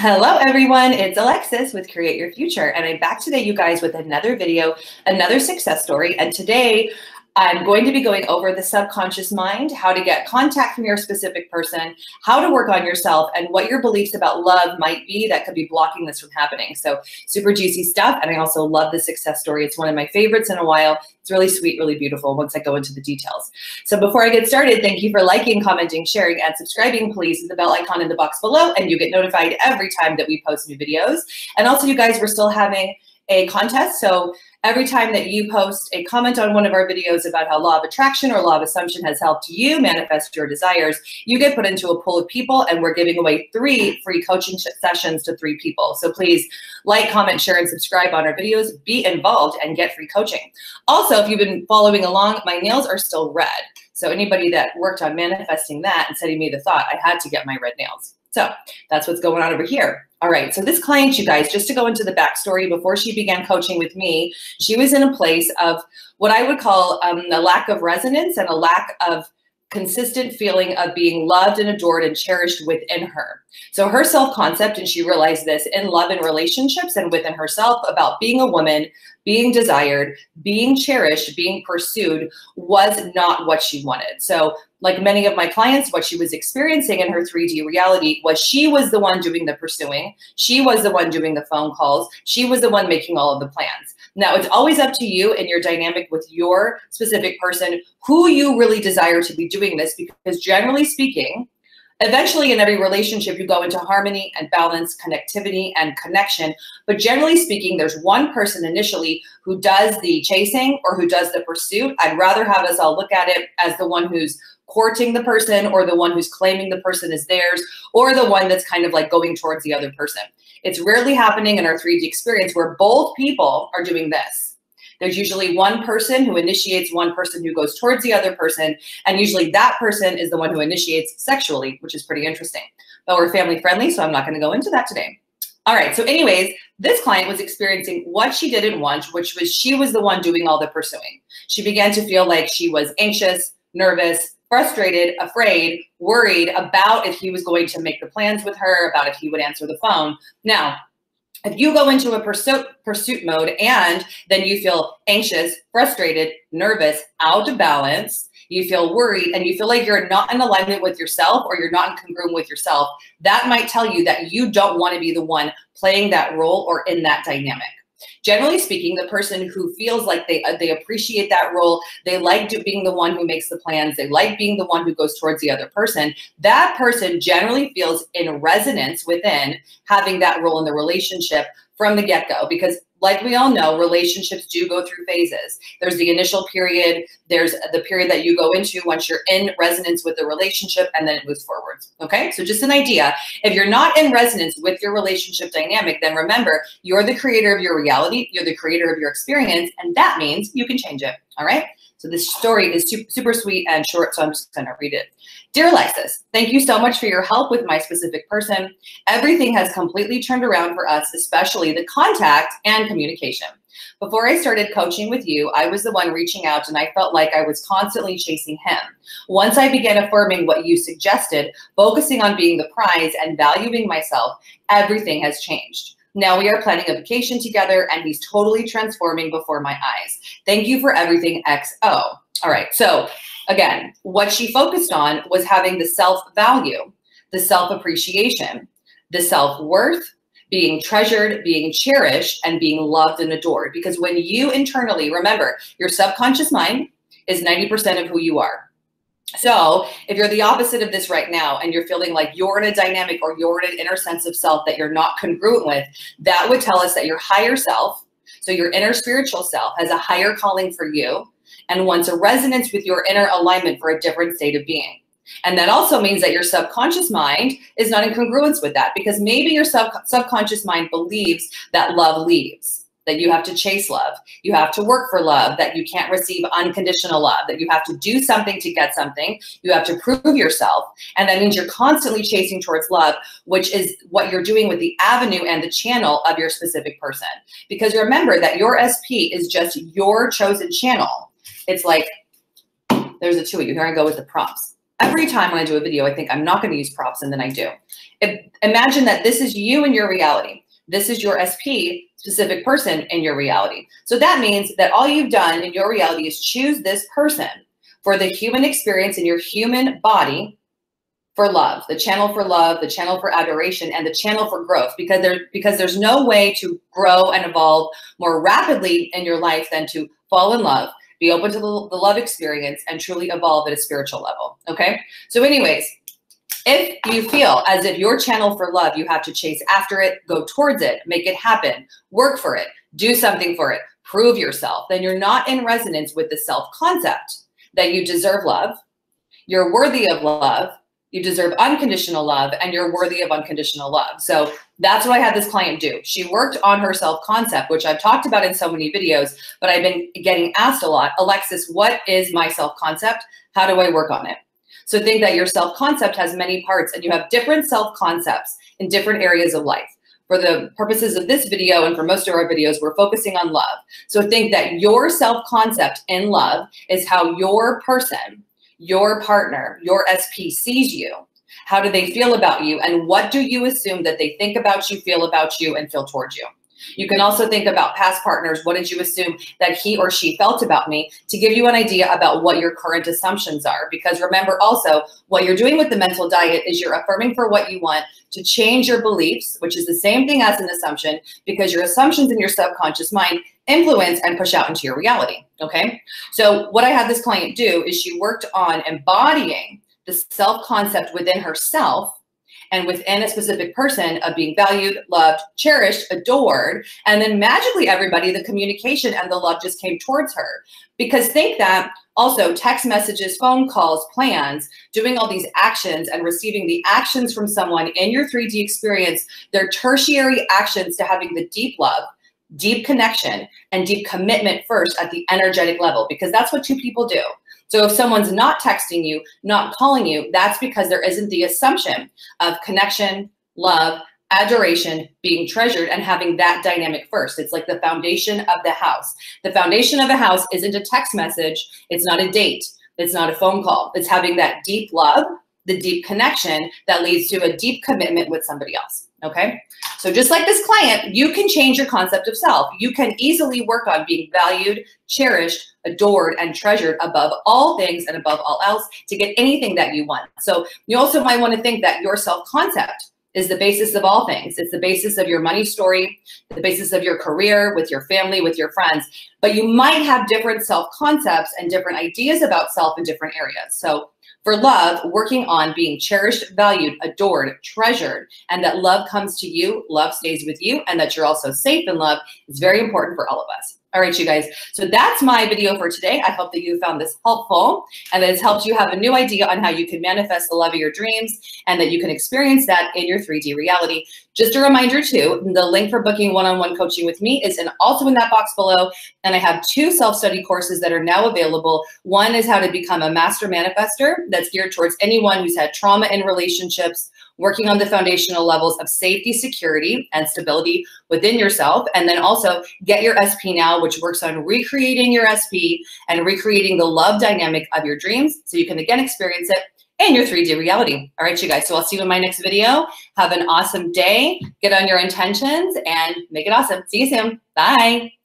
Hello, everyone. It's Alexis with Create Your Future, and I'm back today, you guys, with another video, another success story. And today, I'm going to be going over the subconscious mind, how to get contact from your specific person, how to work on yourself, and what your beliefs about love might be that could be blocking this from happening. So super juicy stuff. And I also love the success story. It's one of my favorites in a while. It's really sweet, really beautiful once I go into the details. So before I get started, thank you for liking, commenting, sharing, and subscribing. Please hit the bell icon in the box below and you get notified every time that we post new videos. And also you guys, we're still having a contest. So every time that you post a comment on one of our videos about how law of attraction or law of assumption has helped you manifest your desires, you get put into a pool of people and we're giving away three free coaching sessions to three people. So please like, comment, share, and subscribe on our videos, be involved and get free coaching. Also, if you've been following along, my nails are still red. So anybody that worked on manifesting that and setting me the thought, I had to get my red nails. So that's what's going on over here. All right, so this client, you guys, just to go into the backstory, before she began coaching with me, she was in a place of what I would call um, a lack of resonance and a lack of consistent feeling of being loved and adored and cherished within her. So her self-concept, and she realized this in love and relationships and within herself about being a woman, being desired, being cherished, being pursued was not what she wanted. So like many of my clients, what she was experiencing in her 3D reality was she was the one doing the pursuing. She was the one doing the phone calls. She was the one making all of the plans. Now, it's always up to you and your dynamic with your specific person, who you really desire to be doing this, because generally speaking, Eventually, in every relationship, you go into harmony and balance, connectivity and connection. But generally speaking, there's one person initially who does the chasing or who does the pursuit. I'd rather have us all look at it as the one who's courting the person or the one who's claiming the person is theirs or the one that's kind of like going towards the other person. It's rarely happening in our 3D experience where both people are doing this. There's usually one person who initiates, one person who goes towards the other person, and usually that person is the one who initiates sexually, which is pretty interesting. But we're family friendly, so I'm not gonna go into that today. All right, so anyways, this client was experiencing what she didn't want, which was she was the one doing all the pursuing. She began to feel like she was anxious, nervous, frustrated, afraid, worried about if he was going to make the plans with her, about if he would answer the phone. Now, if you go into a pursuit pursuit mode and then you feel anxious, frustrated, nervous, out of balance, you feel worried and you feel like you're not in alignment with yourself or you're not in congruent with yourself, that might tell you that you don't want to be the one playing that role or in that dynamic. Generally speaking, the person who feels like they uh, they appreciate that role, they like do, being the one who makes the plans, they like being the one who goes towards the other person. That person generally feels in resonance within having that role in the relationship from the get-go because like we all know, relationships do go through phases. There's the initial period, there's the period that you go into once you're in resonance with the relationship, and then it moves forwards. Okay, so just an idea. If you're not in resonance with your relationship dynamic, then remember, you're the creator of your reality, you're the creator of your experience, and that means you can change it. All right. So this story is super, super sweet and short, so I'm just gonna read it. Dear Alexis, thank you so much for your help with my specific person. Everything has completely turned around for us, especially the contact and communication. Before I started coaching with you, I was the one reaching out and I felt like I was constantly chasing him. Once I began affirming what you suggested, focusing on being the prize and valuing myself, everything has changed. Now we are planning a vacation together and he's totally transforming before my eyes. Thank you for everything XO. All right. So again, what she focused on was having the self-value, the self-appreciation, the self-worth, being treasured, being cherished, and being loved and adored. Because when you internally, remember, your subconscious mind is 90% of who you are. So if you're the opposite of this right now and you're feeling like you're in a dynamic or you're in an inner sense of self that you're not congruent with, that would tell us that your higher self, so your inner spiritual self has a higher calling for you and wants a resonance with your inner alignment for a different state of being. And that also means that your subconscious mind is not in congruence with that because maybe your sub subconscious mind believes that love leaves that you have to chase love, you have to work for love, that you can't receive unconditional love, that you have to do something to get something, you have to prove yourself. And that means you're constantly chasing towards love, which is what you're doing with the avenue and the channel of your specific person. Because remember that your SP is just your chosen channel. It's like, there's a two of you. Here I go with the props. Every time when I do a video, I think I'm not going to use props, and then I do. if, imagine that this is you and your reality. This is your SP specific person in your reality. So that means that all you've done in your reality is choose this person for the human experience in your human body for love, the channel for love, the channel for adoration, and the channel for growth. Because there, because there's no way to grow and evolve more rapidly in your life than to fall in love, be open to the, the love experience, and truly evolve at a spiritual level. Okay. So, anyways, if you feel as if your channel for love, you have to chase after it, go towards it, make it happen, work for it, do something for it, prove yourself, then you're not in resonance with the self concept that you deserve love, you're worthy of love, you deserve unconditional love, and you're worthy of unconditional love. So that's what I had this client do. She worked on her self concept, which I've talked about in so many videos, but I've been getting asked a lot Alexis, what is my self concept? How do I work on it? So think that your self concept has many parts and you have different self concepts in different areas of life. For the purposes of this video and for most of our videos, we're focusing on love. So think that your self concept in love is how your person, your partner, your SP sees you. How do they feel about you? And what do you assume that they think about you, feel about you, and feel towards you? You can also think about past partners. What did you assume that he or she felt about me to give you an idea about what your current assumptions are? Because remember also, what you're doing with the mental diet is you're affirming for what you want to change your beliefs, which is the same thing as an assumption, because your assumptions in your subconscious mind influence and push out into your reality. Okay. So, what I had this client do is she worked on embodying the self concept within herself and within a specific person of being valued, loved, cherished, adored. And then magically, everybody, the communication and the love just came towards her. Because think that also text messages, phone calls, plans, doing all these actions and receiving the actions from someone in your 3D experience, they're tertiary actions to having the deep love deep connection and deep commitment first at the energetic level because that's what two people do. So if someone's not texting you, not calling you, that's because there isn't the assumption of connection, love, adoration, being treasured, and having that dynamic first. It's like the foundation of the house. The foundation of a house isn't a text message, it's not a date, it's not a phone call. It's having that deep love, the deep connection that leads to a deep commitment with somebody else. Okay. So just like this client, you can change your concept of self. You can easily work on being valued, cherished, adored, and treasured above all things and above all else to get anything that you want. So you also might want to think that your self concept is the basis of all things. It's the basis of your money story, the basis of your career, with your family, with your friends. But you might have different self concepts and different ideas about self in different areas. So for love, working on being cherished, valued, adored, treasured, and that love comes to you, love stays with you, and that you're also safe in love is very important for all of us. All right, you guys. So that's my video for today. I hope that you found this helpful and that it's helped you have a new idea on how you can manifest the love of your dreams and that you can experience that in your 3D reality. Just a reminder too, the link for booking one-on-one -on -one coaching with me is in, also in that box below. And I have two self-study courses that are now available. One is how to become a master manifester that's geared towards anyone who's had trauma in relationships, working on the foundational levels of safety, security, and stability within yourself. And then also get your SP now, which works on recreating your SP and recreating the love dynamic of your dreams so you can again experience it in your 3D reality. All right, you guys. So I'll see you in my next video. Have an awesome day. Get on your intentions and make it awesome. See you soon. Bye.